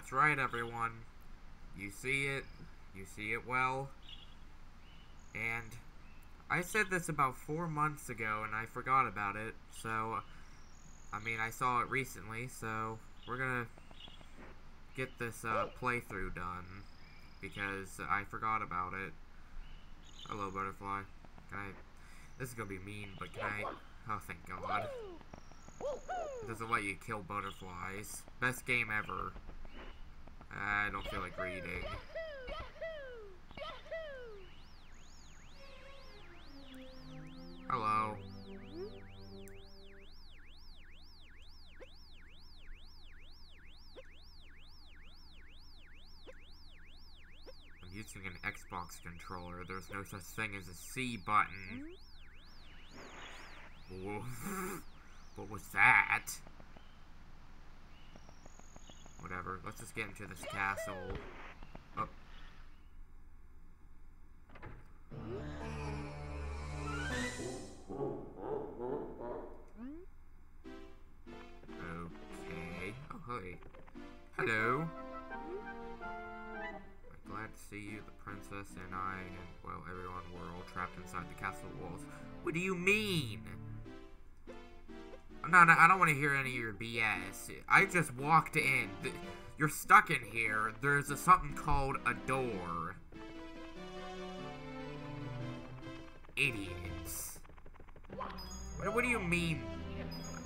That's right, everyone. You see it. You see it well. And I said this about four months ago and I forgot about it. So, I mean, I saw it recently. So, we're gonna get this uh, playthrough done. Because I forgot about it. Hello, butterfly. Can I... This is gonna be mean, but can I... Oh, thank God. It doesn't let you kill butterflies. Best game ever. I don't feel like reading. Hello. I'm using an Xbox controller. There's no such thing as a C button. Hmm? Whoa. what was that? Whatever. Let's just get into this castle. Oh. Okay. Oh, hey. Hello. Glad to see you. The princess and I, and, well, everyone were all trapped inside the castle walls. What do you mean? No, no, I don't want to hear any of your BS. I just walked in. You're stuck in here. There's a something called a door. Idiots. What, what do you mean?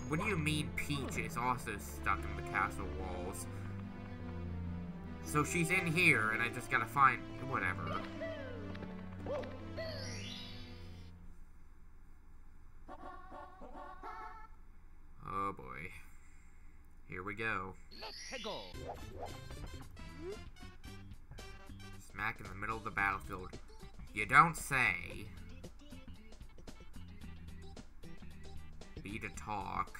What do you mean Peach is also stuck in the castle walls? So she's in here, and I just gotta find... Whatever. Oh boy. Here we go. Let's go. Smack in the middle of the battlefield. You don't say. B to talk.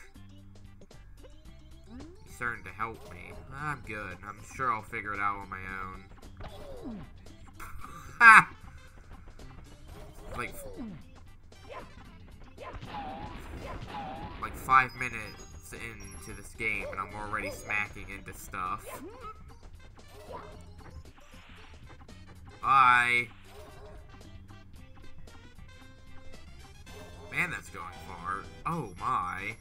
He's starting to help me. I'm good. I'm sure I'll figure it out on my own. Ha! Like, five minutes into this game and I'm already smacking into stuff. Bye. Man, that's going far. Oh my.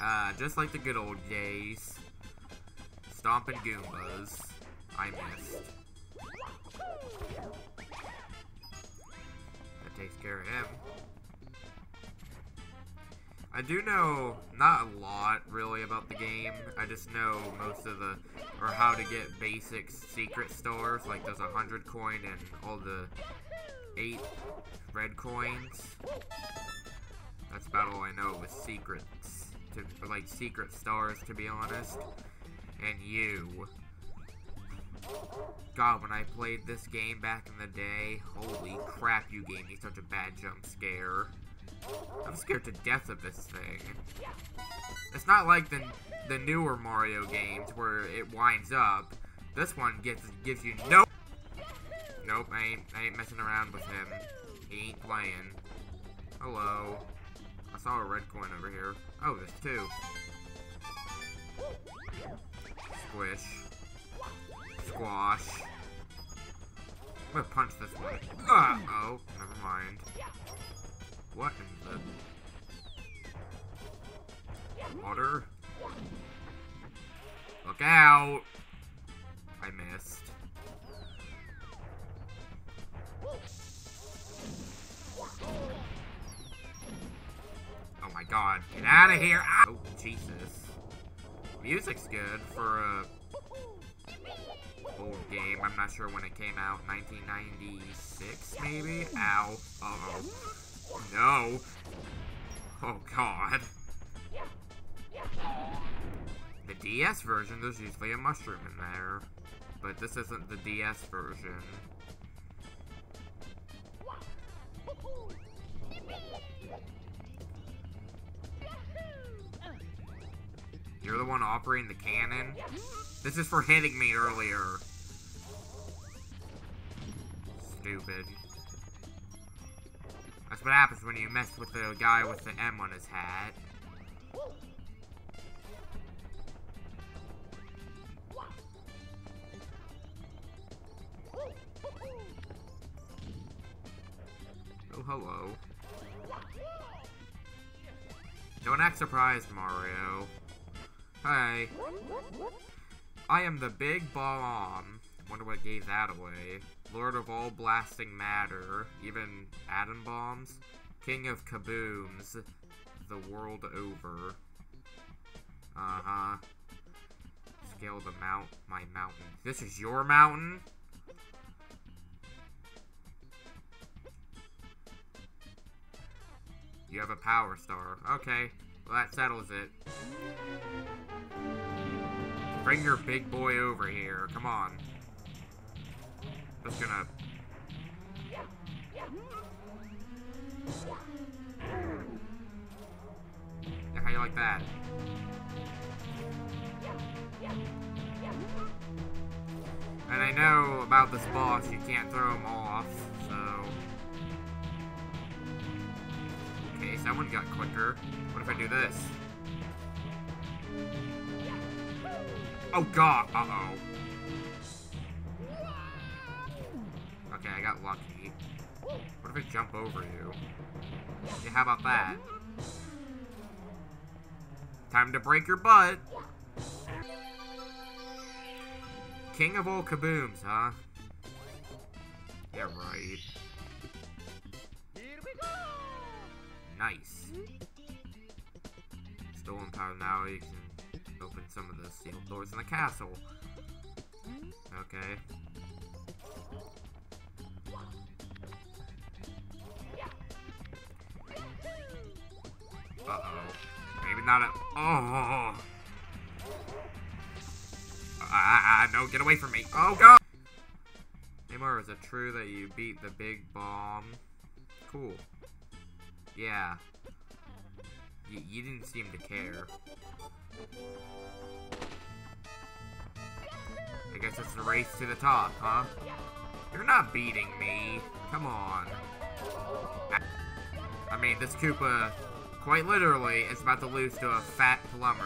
Uh, just like the good old days. Stomping Goombas. I missed. That takes care of him. I do know not a lot really about the game. I just know most of the or how to get basic secret stores. Like there's a hundred coin and all the eight red coins. That's about all I know with secrets. To like secret stars to be honest. And you. God, when I played this game back in the day, holy crap, you gave me such a bad jump scare. I'm scared to death of this thing. It's not like the the newer Mario games where it winds up. This one gets gives you no. Nope, I ain't I ain't messing around with him. He ain't playing. Hello. I saw a red coin over here. Oh, there's two. Squish. Squash. I'm gonna punch this one. Uh oh, never mind. What in the... Water? Look out! I missed. Oh my god, get out of here! Ah! Oh, Jesus. Music's good for a old game. I'm not sure when it came out. 1996, maybe? Ow. Uh-oh. No. Oh, God. The DS version, there's usually a mushroom in there. But this isn't the DS version. You're the one operating the cannon? This is for hitting me earlier. Stupid. That's what happens when you mess with the guy with the M on his hat. Oh, hello. Don't act surprised, Mario. Hi. I am the Big Bomb. Wonder what gave that away. Lord of all blasting matter, even atom bombs. King of kabooms, the world over. Uh-huh. Scale the mount, my mountain. This is your mountain? You have a power star. Okay. Well, that settles it. Bring your big boy over here. Come on. Just gonna... Yeah, how you like that? And I know about this boss, you can't throw him off, so... Okay, someone got quicker. What if I do this? Oh god, uh-oh. Got lucky. What if I jump over you? Yeah, how about that? Time to break your butt! King of all kabooms, huh? Yeah, right. Nice. Stolen power now, you can open some of the sealed doors in the castle. Okay. Not Oh! Ah, ah, no, get away from me. Oh, God! Neymar, is it true that you beat the big bomb? Cool. Yeah. Y you didn't seem to care. I guess it's a race to the top, huh? You're not beating me. Come on. I mean, this Koopa, quite literally, is about to lose to a fat plumber.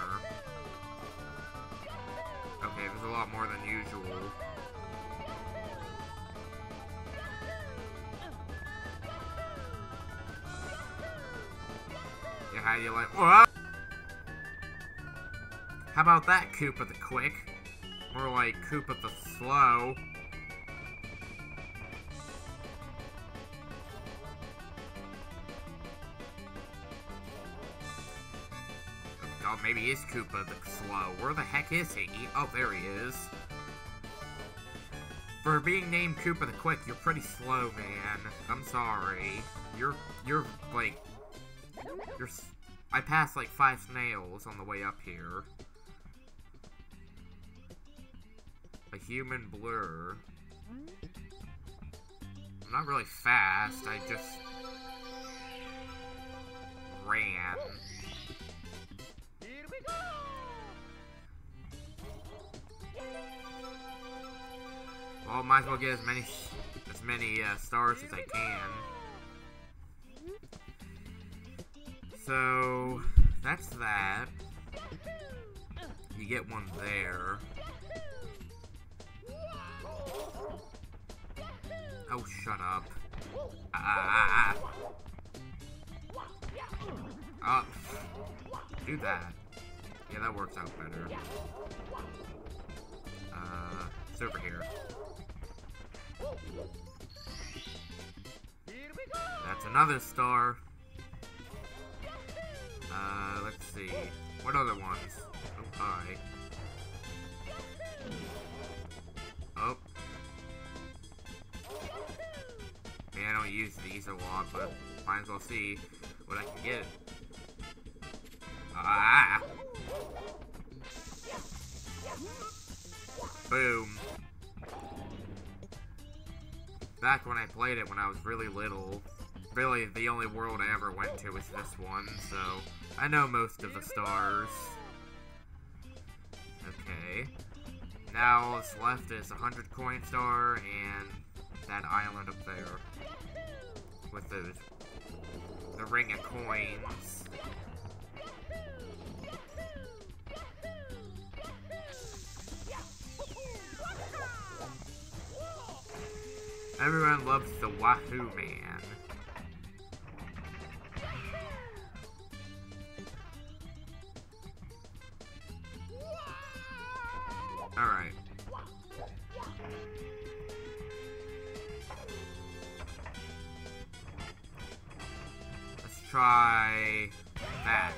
Okay, there's a lot more than usual. Yeah, how you like- What? How about that, Koopa the Quick? More like Koopa the Slow. Oh, maybe is Koopa the Slow. Where the heck is he? Oh, there he is. For being named Koopa the Quick, you're pretty slow, man. I'm sorry. You're, you're, like, you're, I passed like five snails on the way up here. A human blur. I'm not really fast, I just ran. Well, might as well get as many as many uh, stars as I can. So that's that. You get one there. Oh, shut up. Ah, ah, ah. Oh, do that. Yeah, that works out better. Uh, it's over here. That's another star. Uh, let's see. What other ones? Oh, hi. Oh. Man, I don't use these a lot, but might as well see what I can get. Ah! Boom. Back when I played it when I was really little, really the only world I ever went to was this one, so I know most of the stars. Okay. Now all that's left is a 100 coin star and that island up there. With the, the ring of coins. Everyone loves the Wahoo Man. Alright. Let's try that.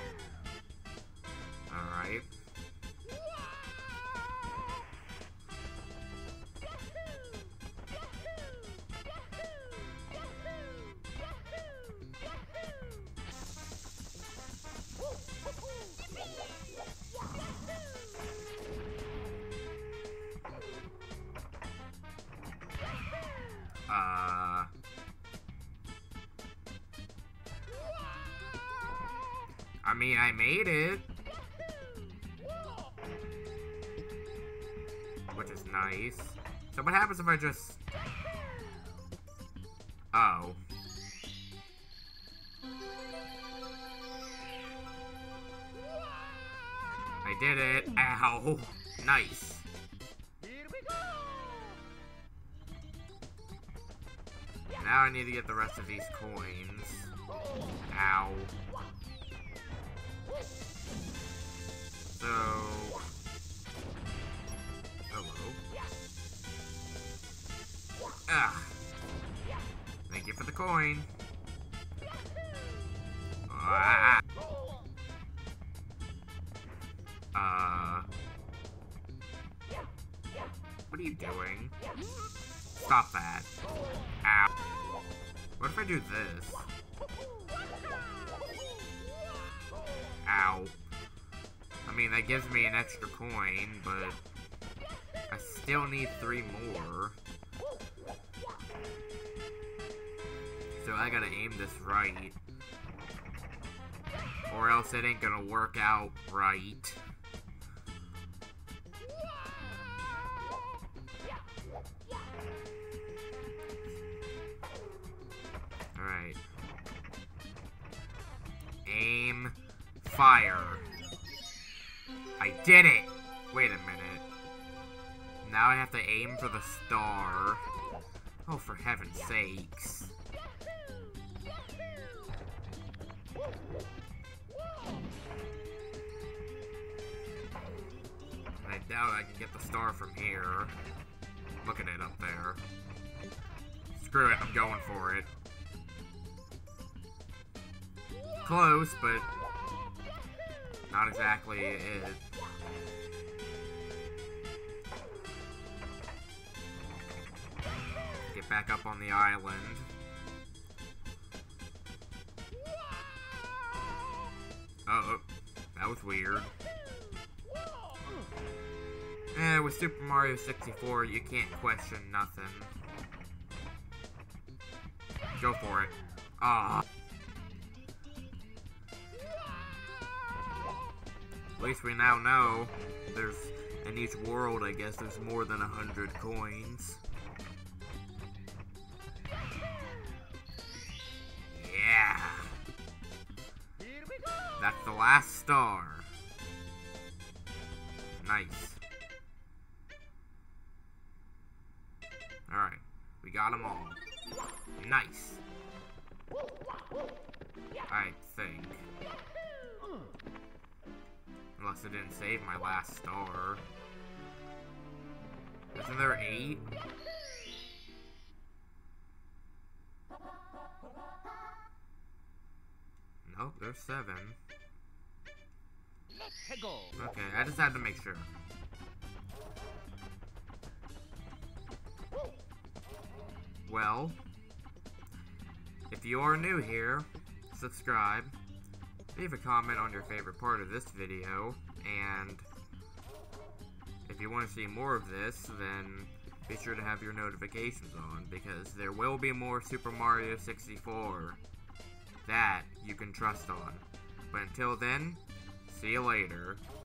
Uh. I mean, I made it. Which is nice. So what happens if I just... Oh. I did it. Ow. Nice. Now I need to get the rest of these coins. Ow. So... Hello. Ah. Thank you for the coin. Ah. Uh... What are you doing? Stop that. Ow. What if I do this? Ow. I mean, that gives me an extra coin, but I still need three more. So I gotta aim this right. Or else it ain't gonna work out right. Fire. I did it! Wait a minute. Now I have to aim for the star. Oh, for heaven's sakes. I doubt I can get the star from here. Look at it up there. Screw it, I'm going for it. Close, but not exactly it. Get back up on the island. Uh oh, that was weird. Eh, with Super Mario 64, you can't question nothing. Go for it. Ah. Least we now know there's in each world, I guess, there's more than a hundred coins. Yeah. That's the last star. Nice. Alright, we got them all. Nice. I think. Unless it didn't save my last star. Isn't there eight? Nope, there's seven. Okay, I just had to make sure. Well, if you are new here, subscribe, leave a comment on your favorite part of this video, and if you want to see more of this, then be sure to have your notifications on, because there will be more Super Mario 64 that you can trust on. But until then, see you later.